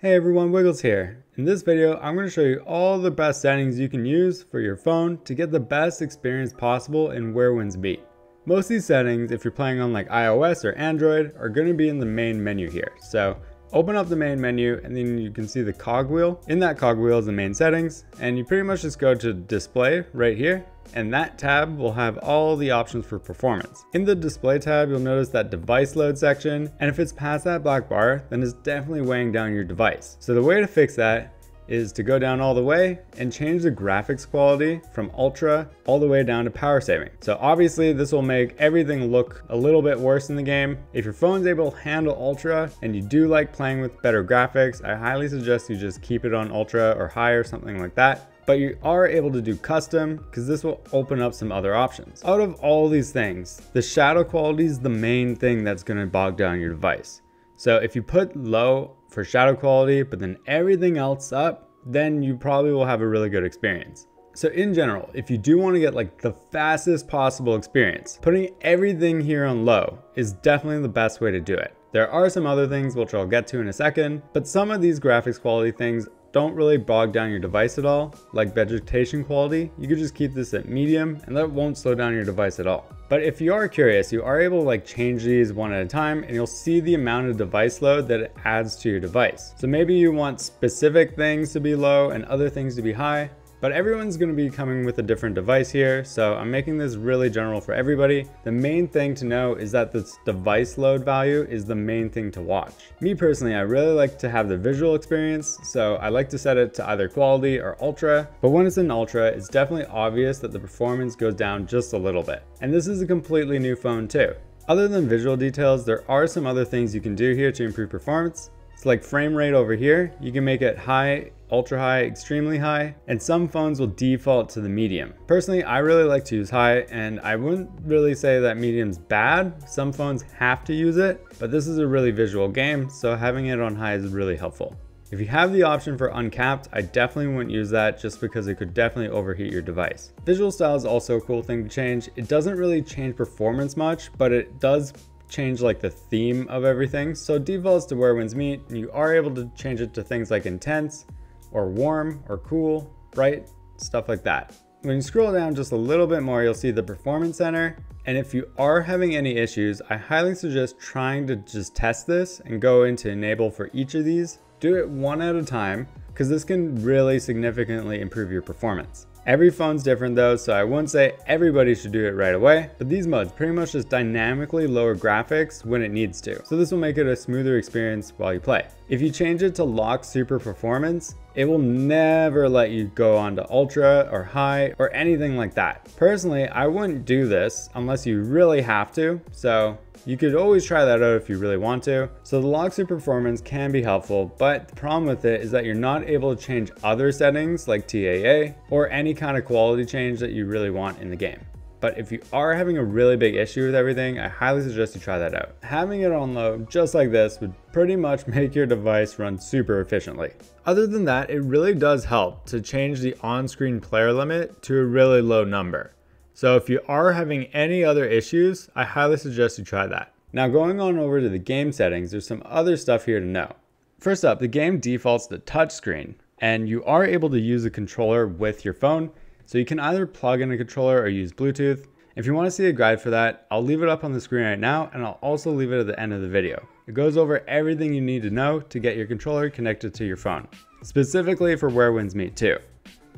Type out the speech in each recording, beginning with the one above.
Hey everyone, Wigglez here. In this video, I'm going to show you all the best settings you can use for your phone to get the best experience possible in Where Winds Meet. Most of these settings, if you're playing on like iOS or Android, are going to be in the main menu here. So open up the main menu and then you can see the cogwheel. In that cogwheel is the main settings and you pretty much just go to display right here and that tab will have all the options for performance. In the display tab, you'll notice that device load section, and if it's past that black bar, then it's definitely weighing down your device. So the way to fix that is to go down all the way and change the graphics quality from ultra all the way down to power saving. So obviously this will make everything look a little bit worse in the game. If your phone's able to handle ultra and you do like playing with better graphics, I highly suggest you just keep it on ultra or high or something like that but you are able to do custom because this will open up some other options. Out of all these things, the shadow quality is the main thing that's gonna bog down your device. So if you put low for shadow quality, but then everything else up, then you probably will have a really good experience. So in general, if you do want to get like the fastest possible experience, putting everything here on low is definitely the best way to do it. There are some other things which I'll get to in a second, but some of these graphics quality things don't really bog down your device at all, like vegetation quality, you could just keep this at medium and that won't slow down your device at all. But if you are curious, you are able to like change these one at a time and you'll see the amount of device load that it adds to your device. So maybe you want specific things to be low and other things to be high. But everyone's gonna be coming with a different device here, so I'm making this really general for everybody. The main thing to know is that this device load value is the main thing to watch. Me personally, I really like to have the visual experience, so I like to set it to either quality or ultra, but when it's in ultra, it's definitely obvious that the performance goes down just a little bit. And this is a completely new phone too. Other than visual details, there are some other things you can do here to improve performance. It's like frame rate over here. You can make it high, ultra high, extremely high, and some phones will default to the medium. Personally, I really like to use high, and I wouldn't really say that medium's bad. Some phones have to use it, but this is a really visual game, so having it on high is really helpful. If you have the option for uncapped, I definitely wouldn't use that just because it could definitely overheat your device. Visual style is also a cool thing to change. It doesn't really change performance much, but it does change like the theme of everything. So defaults to where winds meet, and you are able to change it to things like intense, or warm, or cool, bright, stuff like that. When you scroll down just a little bit more, you'll see the performance center. And if you are having any issues, I highly suggest trying to just test this and go into enable for each of these. Do it one at a time, because this can really significantly improve your performance. Every phone's different though, so I wouldn't say everybody should do it right away, but these modes pretty much just dynamically lower graphics when it needs to. So this will make it a smoother experience while you play. If you change it to lock super performance, it will never let you go on to ultra or high or anything like that. Personally, I wouldn't do this unless you really have to, so you could always try that out if you really want to. So the lock performance can be helpful, but the problem with it is that you're not able to change other settings like TAA or any kind of quality change that you really want in the game. But if you are having a really big issue with everything, I highly suggest you try that out. Having it on low just like this would pretty much make your device run super efficiently. Other than that, it really does help to change the on-screen player limit to a really low number. So if you are having any other issues, I highly suggest you try that. Now going on over to the game settings, there's some other stuff here to know. First up, the game defaults to touchscreen, and you are able to use a controller with your phone, so you can either plug in a controller or use Bluetooth. If you want to see a guide for that, I'll leave it up on the screen right now, and I'll also leave it at the end of the video. It goes over everything you need to know to get your controller connected to your phone, specifically for where winds meet too.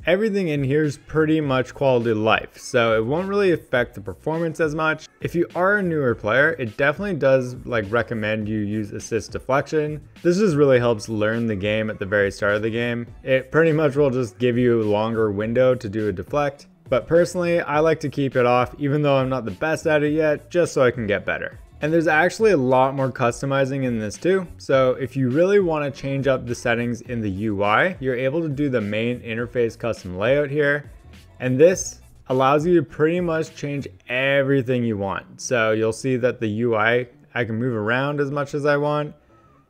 Everything in here is pretty much quality of life, so it won't really affect the performance as much. If you are a newer player, it definitely does like recommend you use assist deflection. This just really helps learn the game at the very start of the game. It pretty much will just give you a longer window to do a deflect. But personally, I like to keep it off even though I'm not the best at it yet, just so I can get better. And there's actually a lot more customizing in this too. So if you really want to change up the settings in the UI, you're able to do the main interface custom layout here. And this allows you to pretty much change everything you want. So you'll see that the UI, I can move around as much as I want.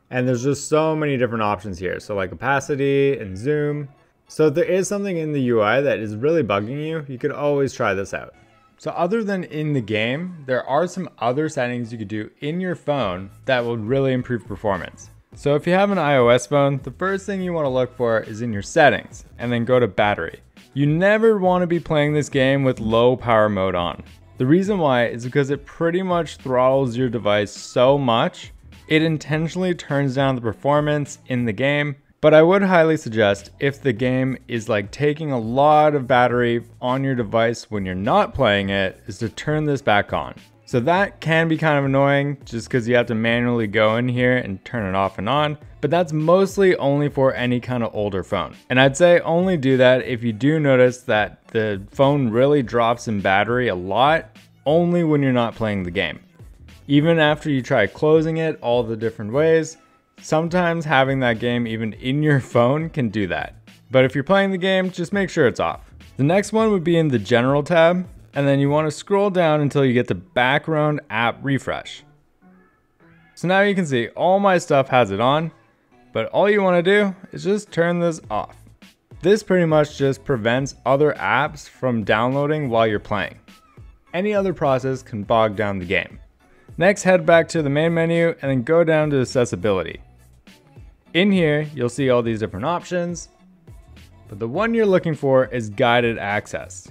And there's just so many different options here. So like opacity and zoom. So if there is something in the UI that is really bugging you, you could always try this out. So other than in the game, there are some other settings you could do in your phone that will really improve performance. So if you have an iOS phone, the first thing you want to look for is in your settings, and then go to battery. You never want to be playing this game with low power mode on. The reason why is because it pretty much throttles your device so much, it intentionally turns down the performance in the game but I would highly suggest if the game is like taking a lot of battery on your device when you're not playing it, is to turn this back on. So that can be kind of annoying just because you have to manually go in here and turn it off and on, but that's mostly only for any kind of older phone. And I'd say only do that if you do notice that the phone really drops in battery a lot, only when you're not playing the game. Even after you try closing it all the different ways, Sometimes having that game even in your phone can do that. But if you're playing the game, just make sure it's off. The next one would be in the general tab, and then you want to scroll down until you get to background app refresh. So now you can see all my stuff has it on, but all you want to do is just turn this off. This pretty much just prevents other apps from downloading while you're playing. Any other process can bog down the game. Next, head back to the main menu and then go down to accessibility. In here, you'll see all these different options, but the one you're looking for is guided access.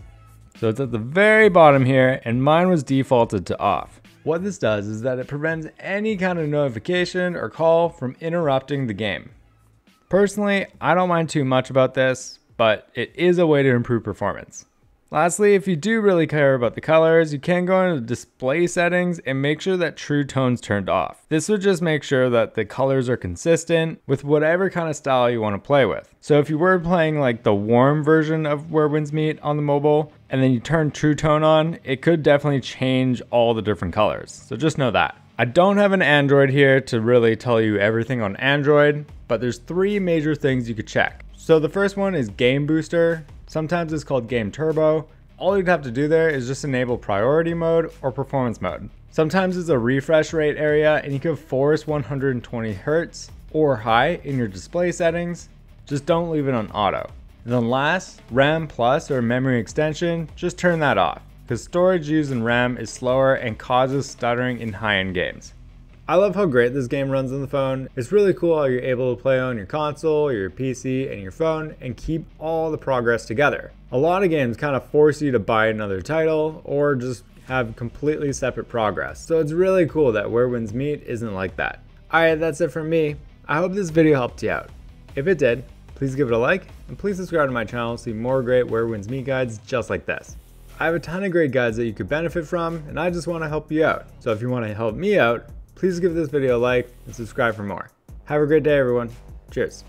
So it's at the very bottom here, and mine was defaulted to off. What this does is that it prevents any kind of notification or call from interrupting the game. Personally, I don't mind too much about this, but it is a way to improve performance. Lastly, if you do really care about the colors, you can go into display settings and make sure that true tone's turned off. This would just make sure that the colors are consistent with whatever kind of style you want to play with. So if you were playing like the warm version of Where Winds Meet on the mobile, and then you turn true tone on, it could definitely change all the different colors. So just know that. I don't have an Android here to really tell you everything on Android, but there's three major things you could check. So the first one is Game Booster. Sometimes it's called Game Turbo. All you'd have to do there is just enable priority mode or performance mode. Sometimes it's a refresh rate area and you can force 120 Hertz or high in your display settings. Just don't leave it on auto. And then last, RAM plus or memory extension, just turn that off because storage used in RAM is slower and causes stuttering in high-end games. I love how great this game runs on the phone. It's really cool how you're able to play on your console, your PC, and your phone and keep all the progress together. A lot of games kind of force you to buy another title or just have completely separate progress. So it's really cool that Where Winds Meet isn't like that. Alright, that's it from me. I hope this video helped you out. If it did, please give it a like and please subscribe to my channel to see more great Where Winds Meet guides just like this. I have a ton of great guides that you could benefit from and I just want to help you out. So if you want to help me out, Please give this video a like and subscribe for more. Have a great day, everyone. Cheers.